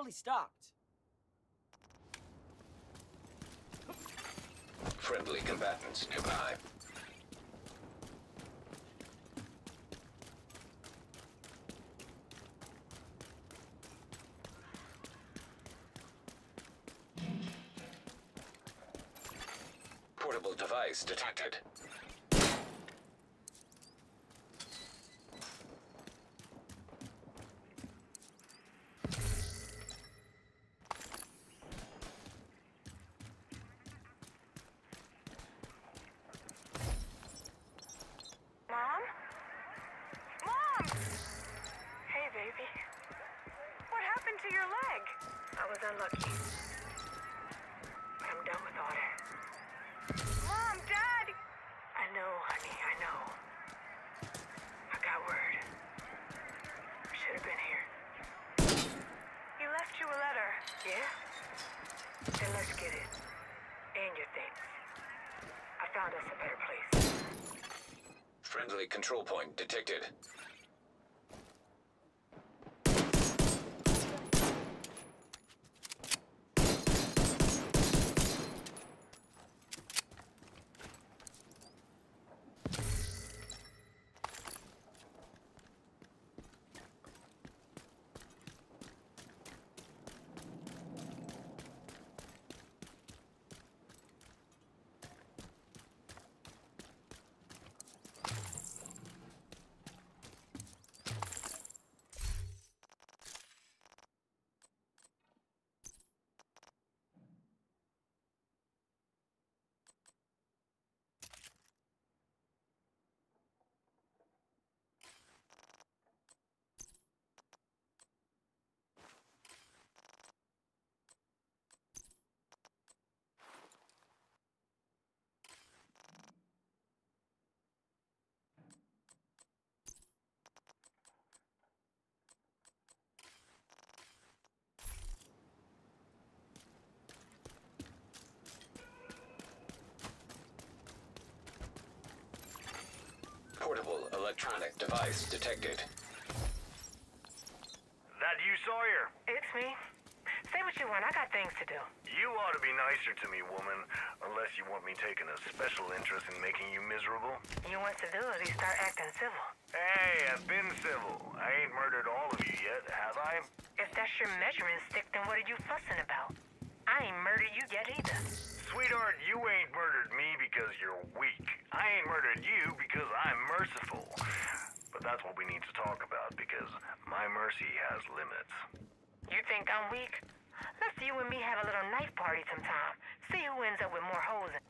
fully stocked. Friendly combatants nearby. Portable device detected. Mom? Mom! Hey, baby. What happened to your leg? I was unlucky. I'm done with all that. Mom, Dad! I know, honey, I know. I got word. Should have been here. He left you a letter. Yeah? Then let's get it. And your things. I found us a better place. Friendly control point detected. Electronic device detected. That you, Sawyer? It's me. Say what you want. I got things to do. You ought to be nicer to me, woman. Unless you want me taking a special interest in making you miserable. You want civility, start acting civil. Hey, I've been civil. I ain't murdered all of you yet, have I? If that's your measuring stick, then what are you fussing about? I ain't murdered you yet either. Sweetheart, you ain't murdered me because you're weak. I ain't murdered you because I'm merciful. But that's what we need to talk about because my mercy has limits. You think I'm weak? Let's you and me have a little knife party sometime. See who ends up with more holes in.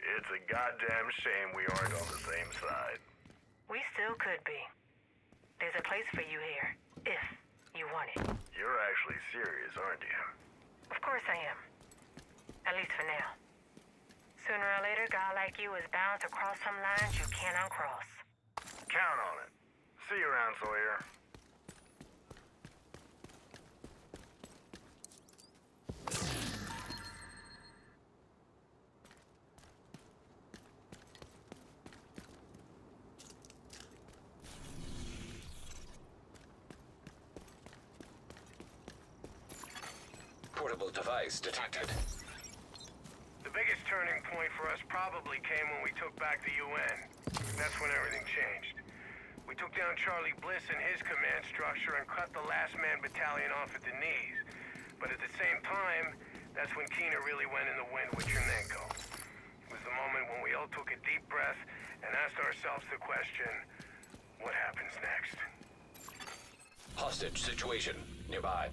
It's a goddamn shame we aren't on the same side. We still could be. There's a place for you here, if you want it. You're actually serious, aren't you? Of course I am. At least for now. Sooner or later, a guy like you is bound to cross some lines you can't uncross. Count on it. See you around, Sawyer. Portable device detected. Biggest turning point for us probably came when we took back the UN. That's when everything changed. We took down Charlie Bliss and his command structure and cut the last man battalion off at the knees. But at the same time, that's when Keener really went in the wind with Tchernenko. It was the moment when we all took a deep breath and asked ourselves the question, what happens next? Hostage situation nearby.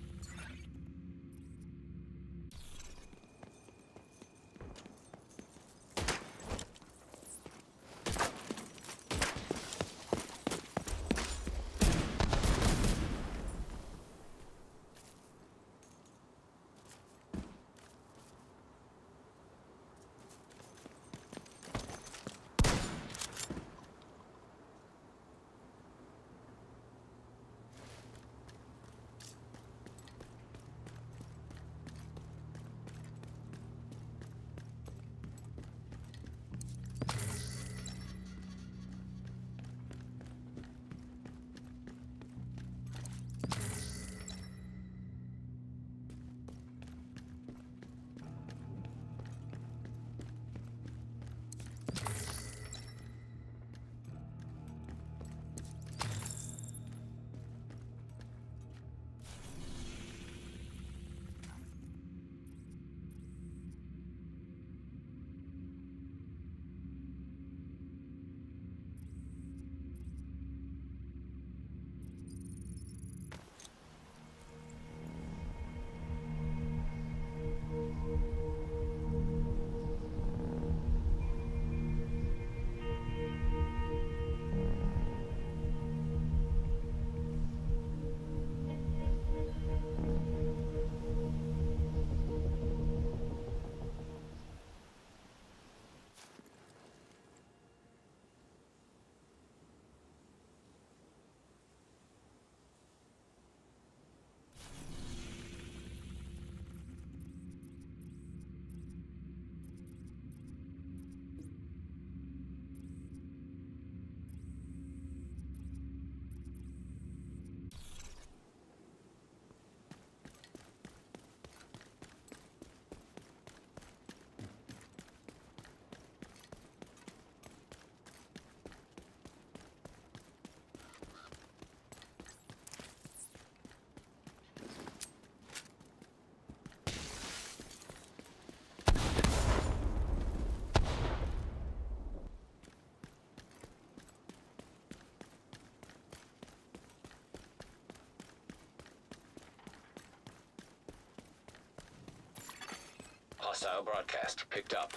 Hostile broadcast picked up.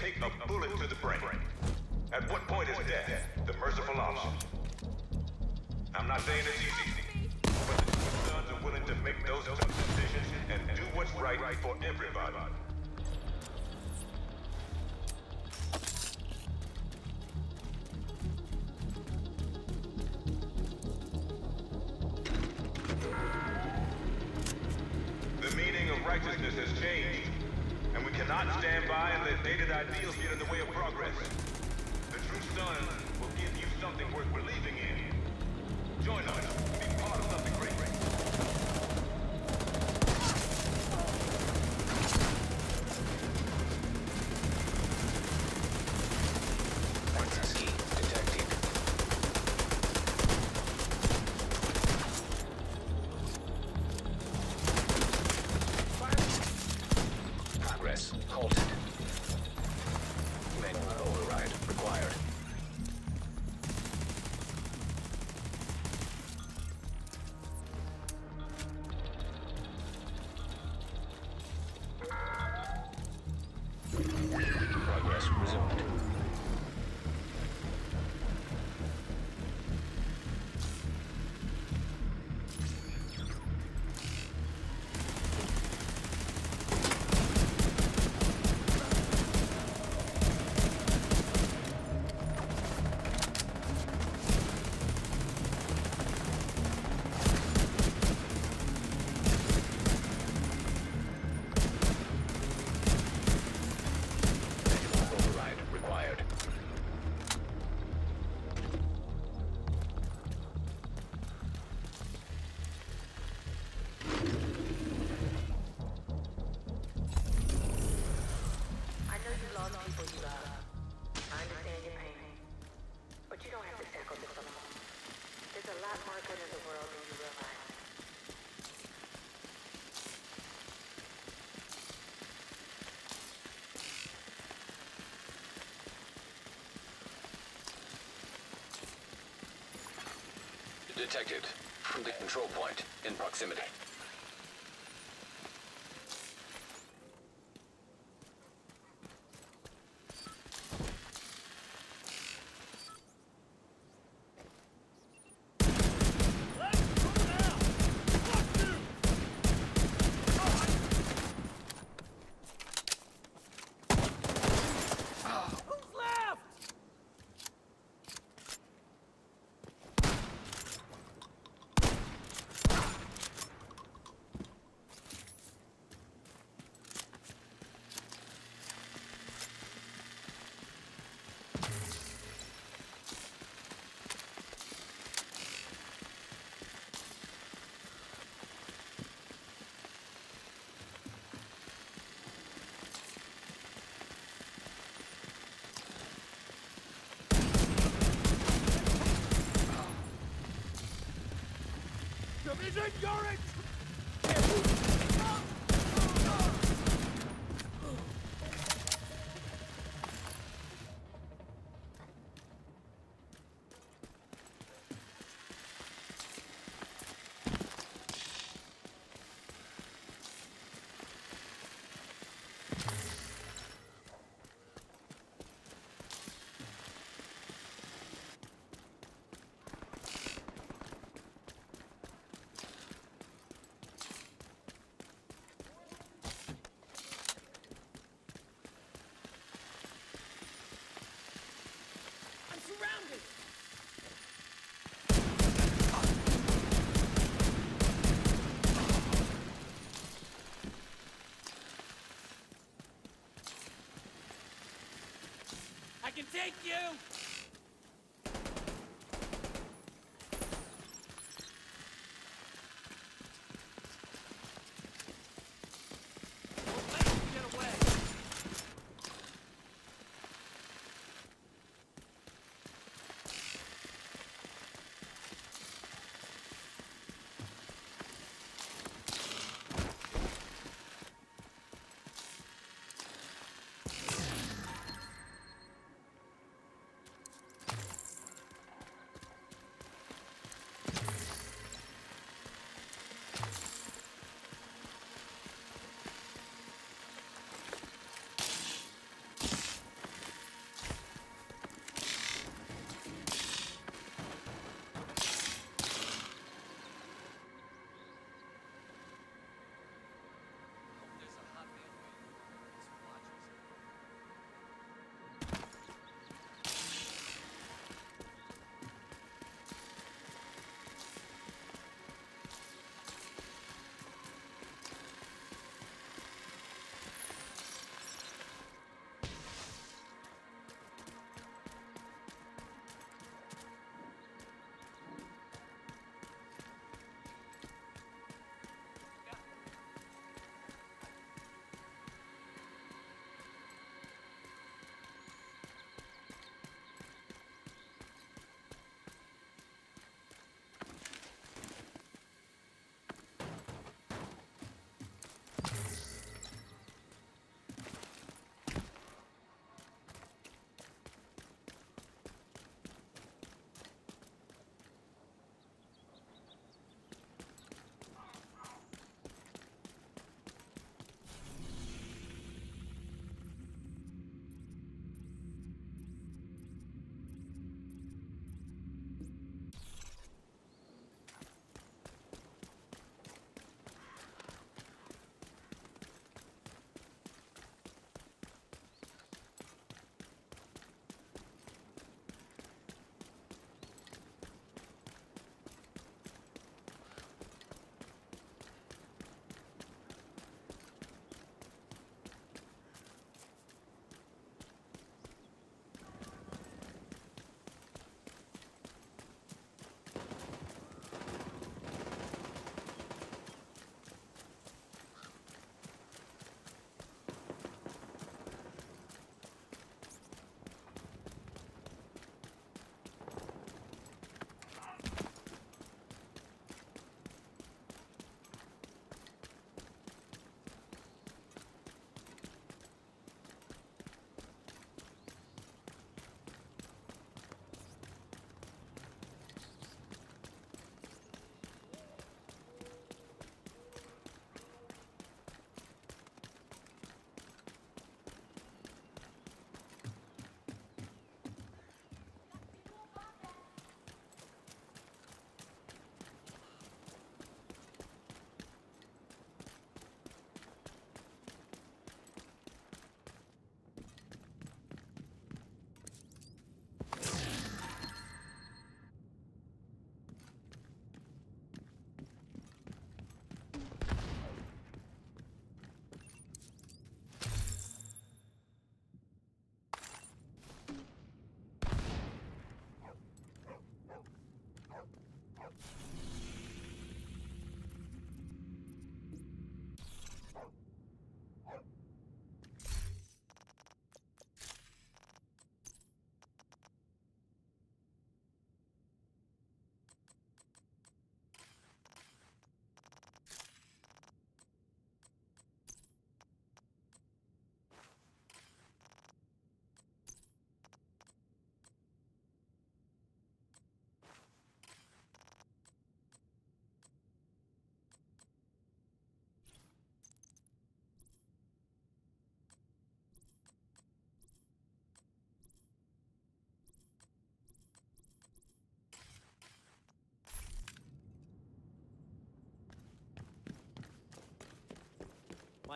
Take a bullet to the brain? At what point is death the merciful option? I'm not saying it's easy, but the sons are willing to make those tough decisions and do what's right for everybody. And ideals get in the way of progress. The true sons will give you something worth believing Detected. From the control point in proximity. Division, you're in I'm surrounded! I can take you!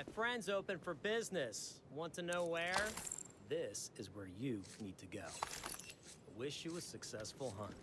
My friend's open for business. Want to know where? This is where you need to go. Wish you a successful hunt.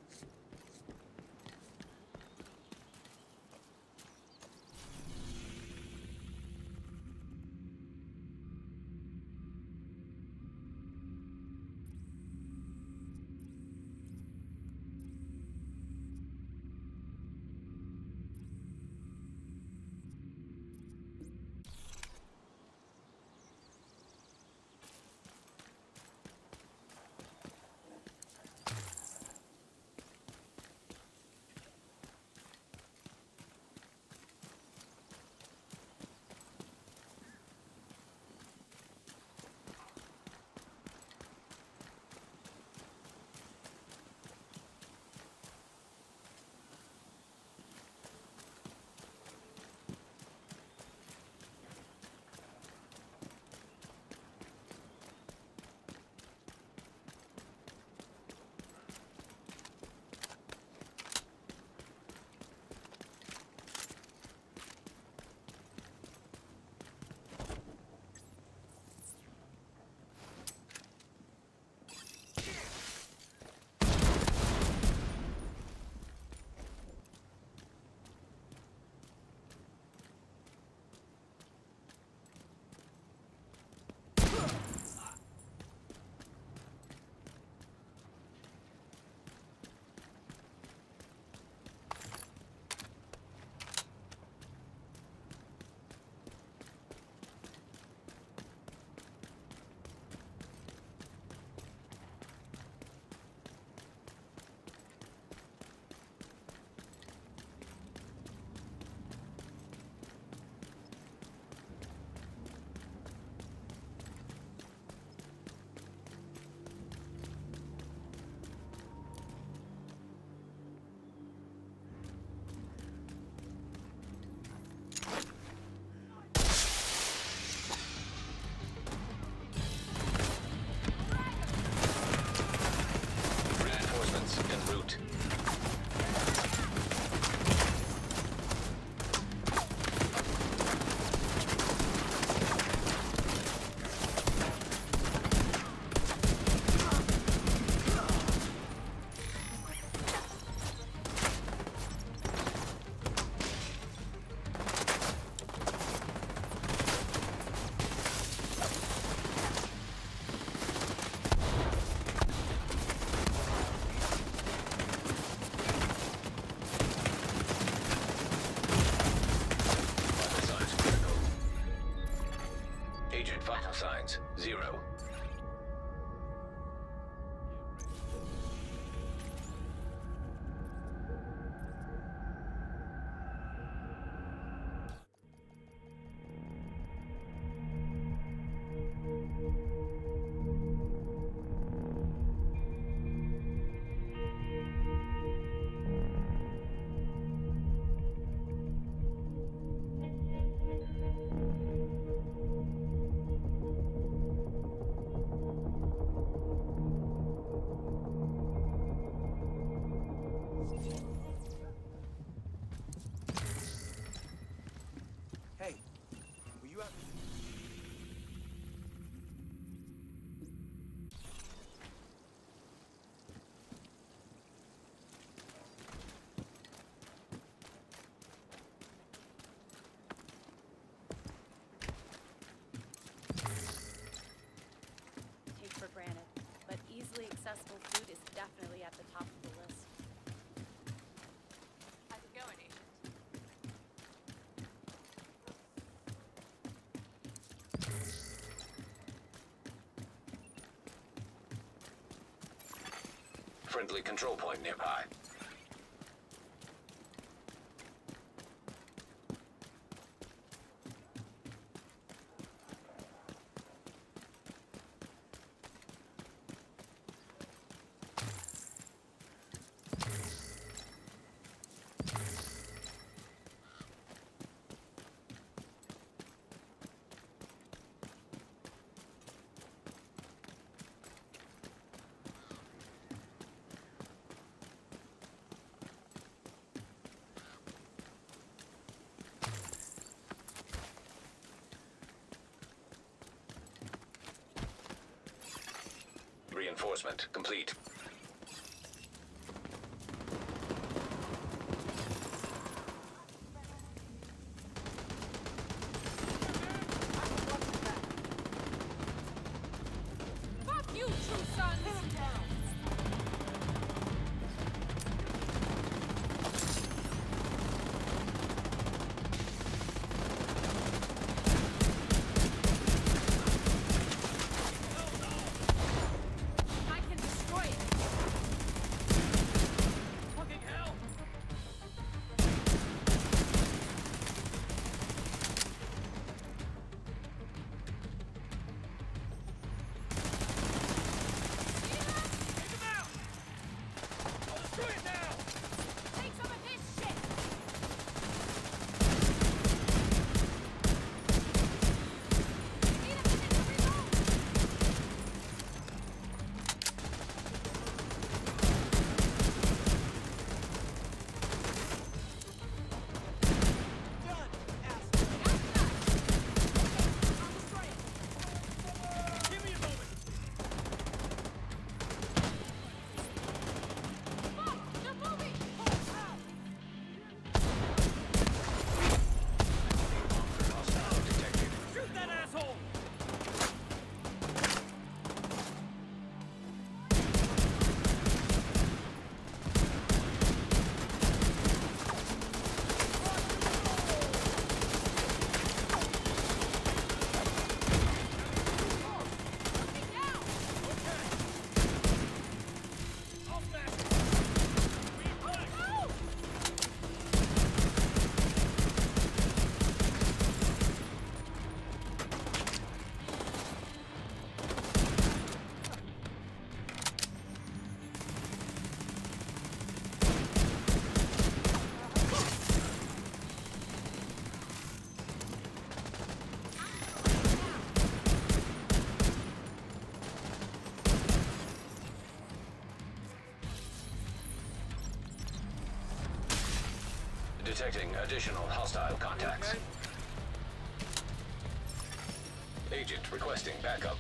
Zero. Accessible food is definitely at the top of the list. How's it going, Agent? Friendly control point nearby. Detecting additional hostile contacts. Agent requesting backup.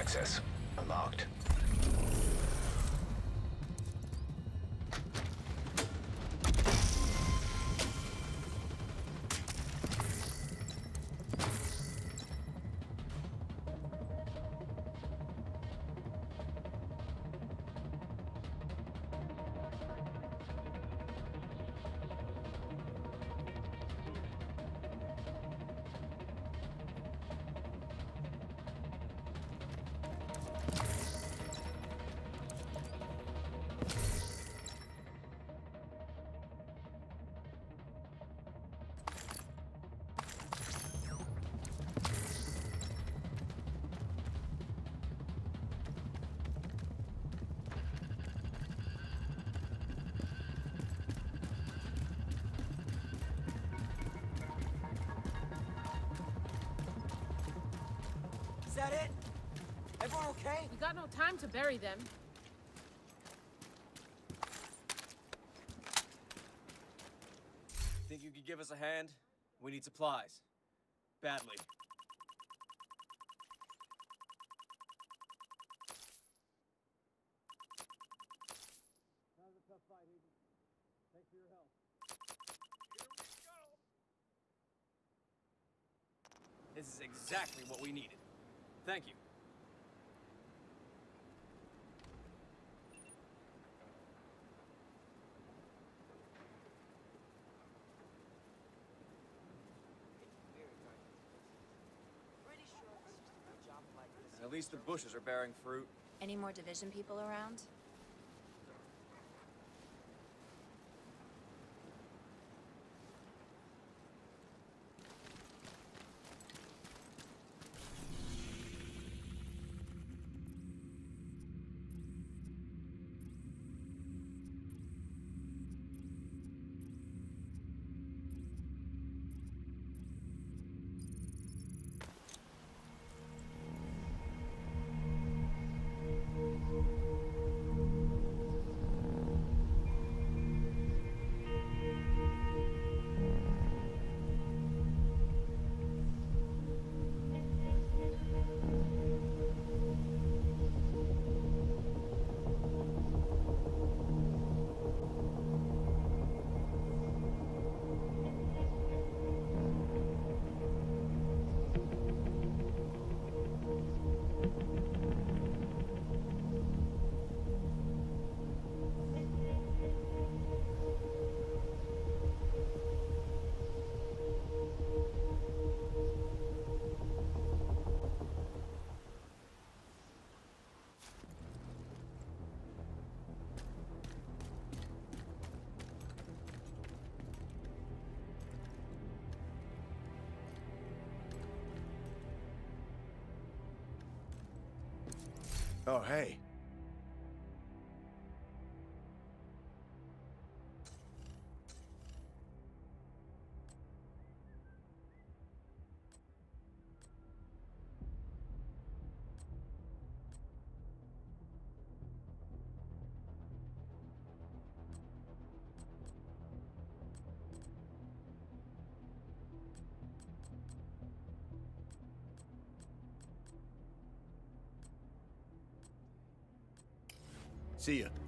Access time to bury them. Think you could give us a hand? We need supplies. Badly. This is exactly what we needed. Thank you. Pretty sure this is just a job like The bushes are bearing fruit. Any more division people around? Oh, hey. See ya.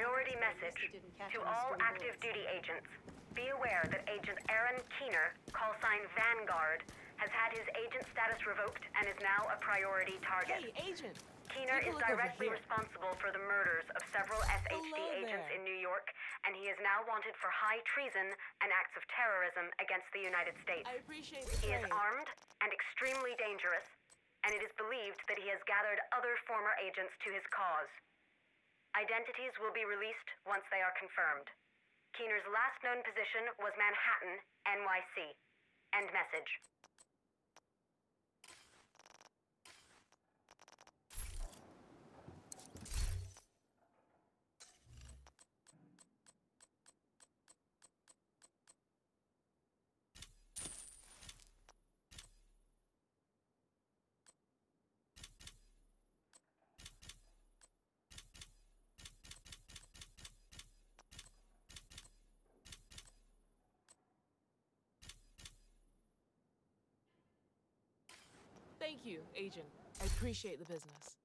Priority message to all active duty agents. Be aware that Agent Aaron Keener, call sign Vanguard, has had his agent status revoked and is now a priority target. Hey, agent! Keener is directly responsible for the murders of several SHD agents in New York, and he is now wanted for high treason and acts of terrorism against the United States. I appreciate the He is armed and extremely dangerous, and it is believed that he has gathered other former agents to his cause. Identities will be released once they are confirmed. Keener's last known position was Manhattan, NYC. End message. Thank agent. I appreciate the business.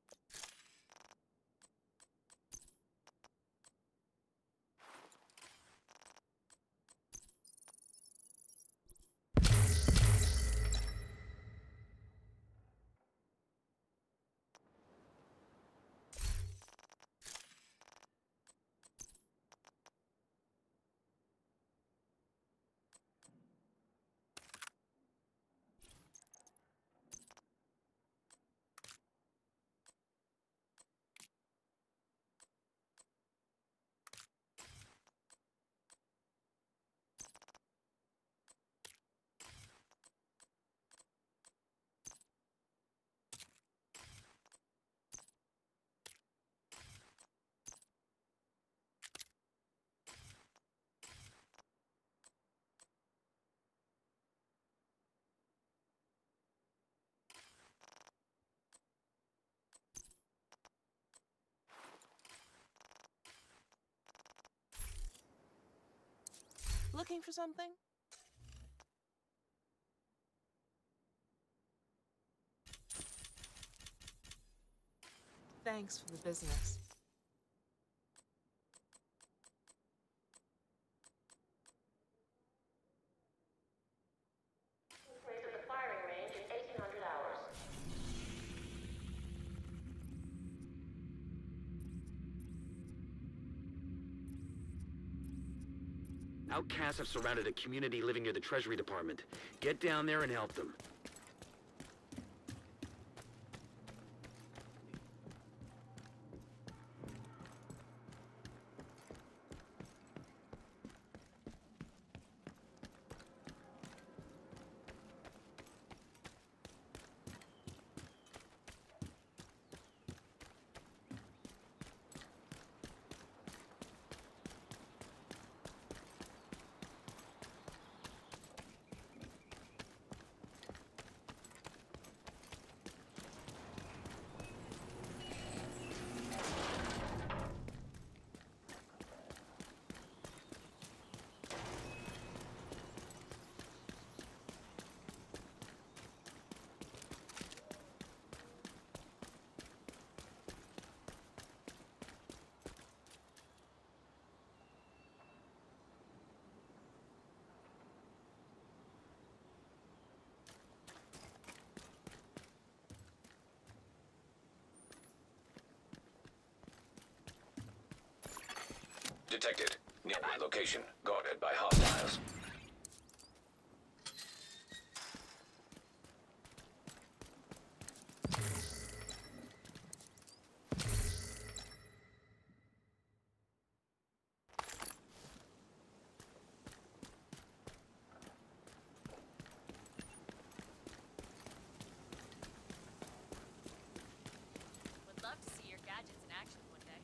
Looking for something? Thanks for the business. Have surrounded a community living near the Treasury Department. Get down there and help them. Detected. Nearby location. Guarded by hostiles. Would love to see your gadgets in action one day.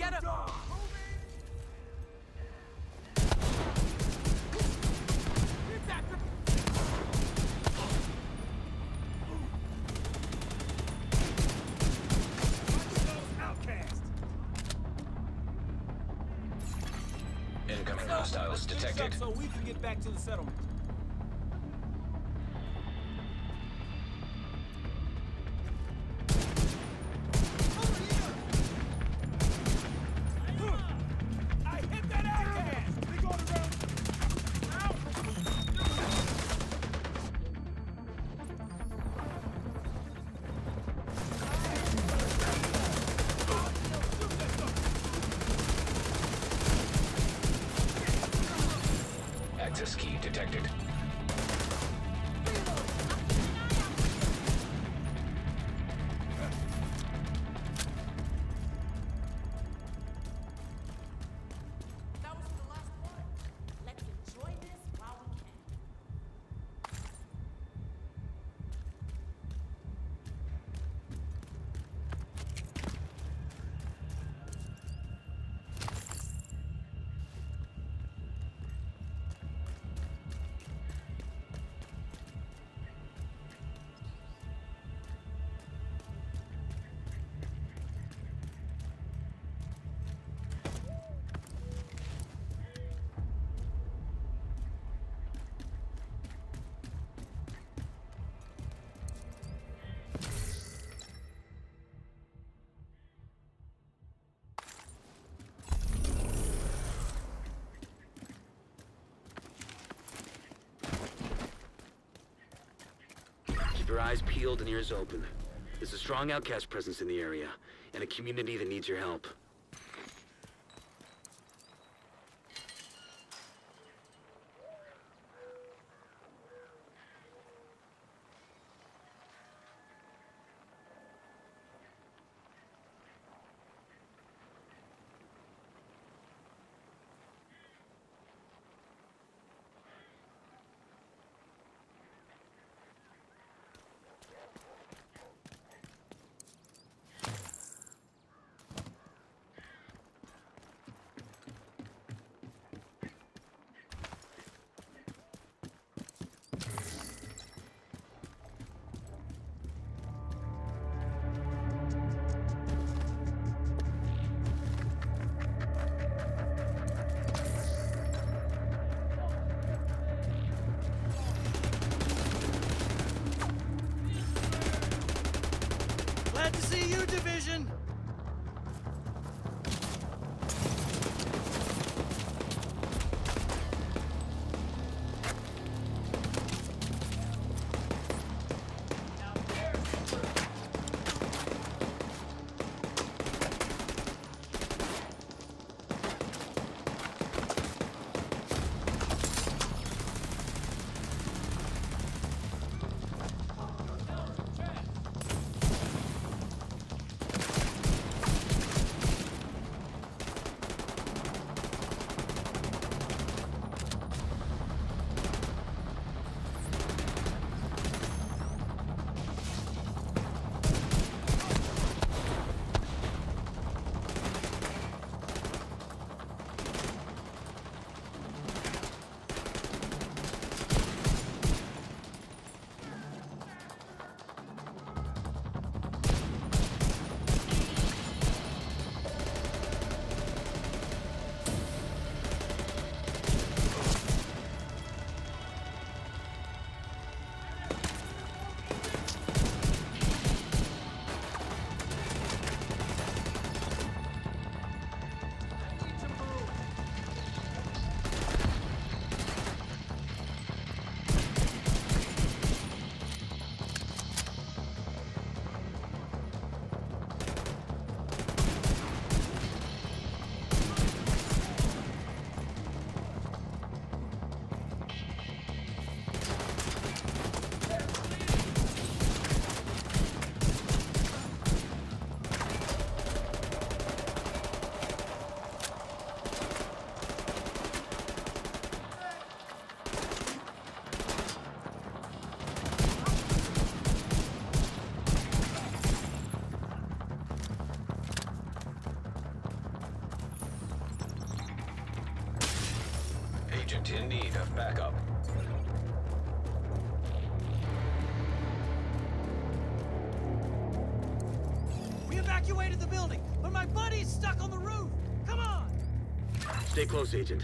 Get him! Incoming hostiles detected. So we can get back to the settlement. Your eyes peeled and ears open. There's a strong outcast presence in the area, and a community that needs your help. Evacuated the building, but my buddy's stuck on the roof! Come on! Stay close, Agent.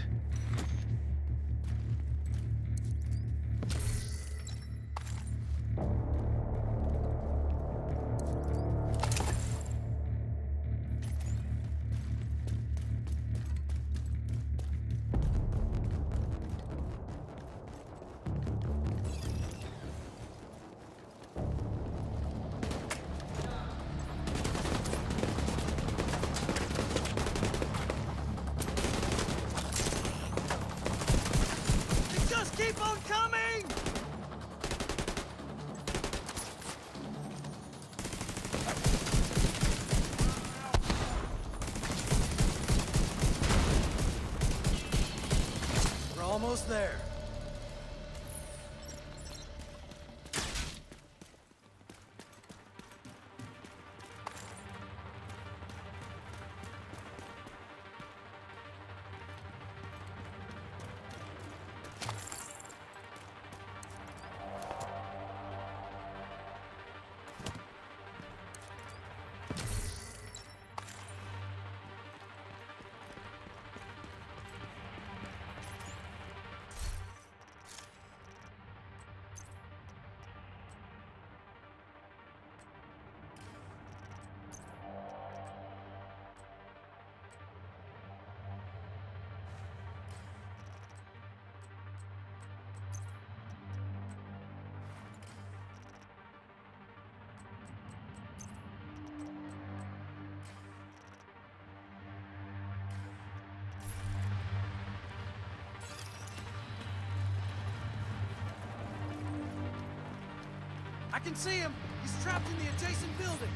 I can see him! He's trapped in the adjacent building!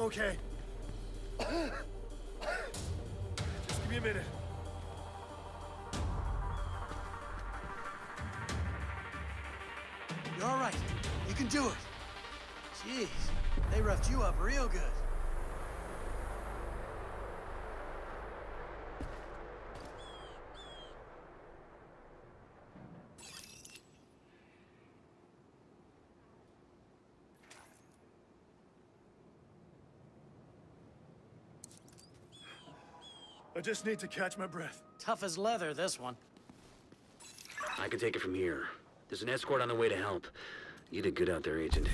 I'm okay. Just give me a minute. You're all right. You can do it. Jeez, they roughed you up real good. I just need to catch my breath. Tough as leather, this one. I can take it from here. There's an escort on the way to help. You did good out there, Agent.